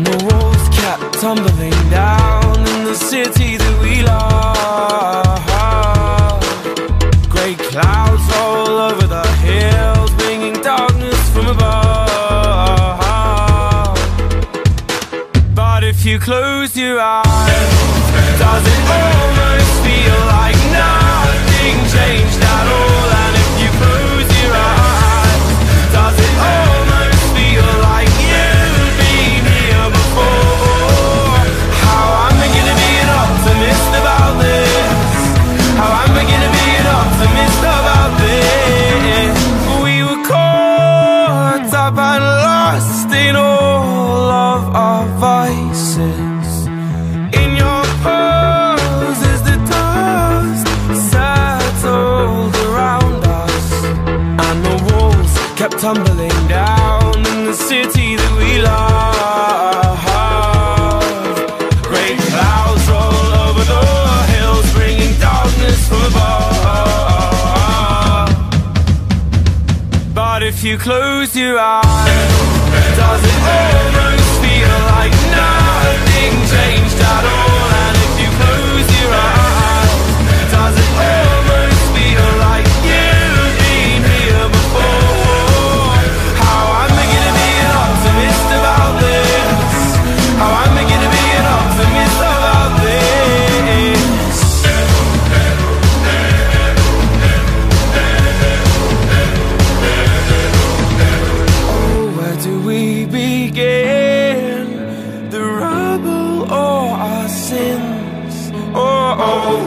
And the walls kept tumbling down in the city that we love. Great clouds all over the hills, bringing darkness from above. But if you close your eyes, does it all? Kept tumbling down in the city that we love. Great clouds roll over the hills, bringing darkness from above. But if you close your eyes,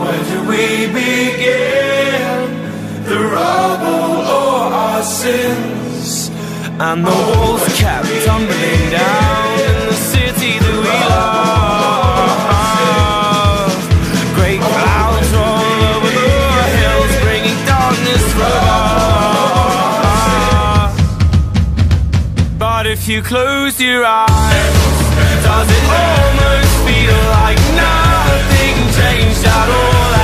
where do we begin? The rubble or our sins? And the walls kept tumbling down in the city that we love. Great clouds roll over the hills, bringing darkness from. But if you close your eyes, does it almost feel like nothing changed at all?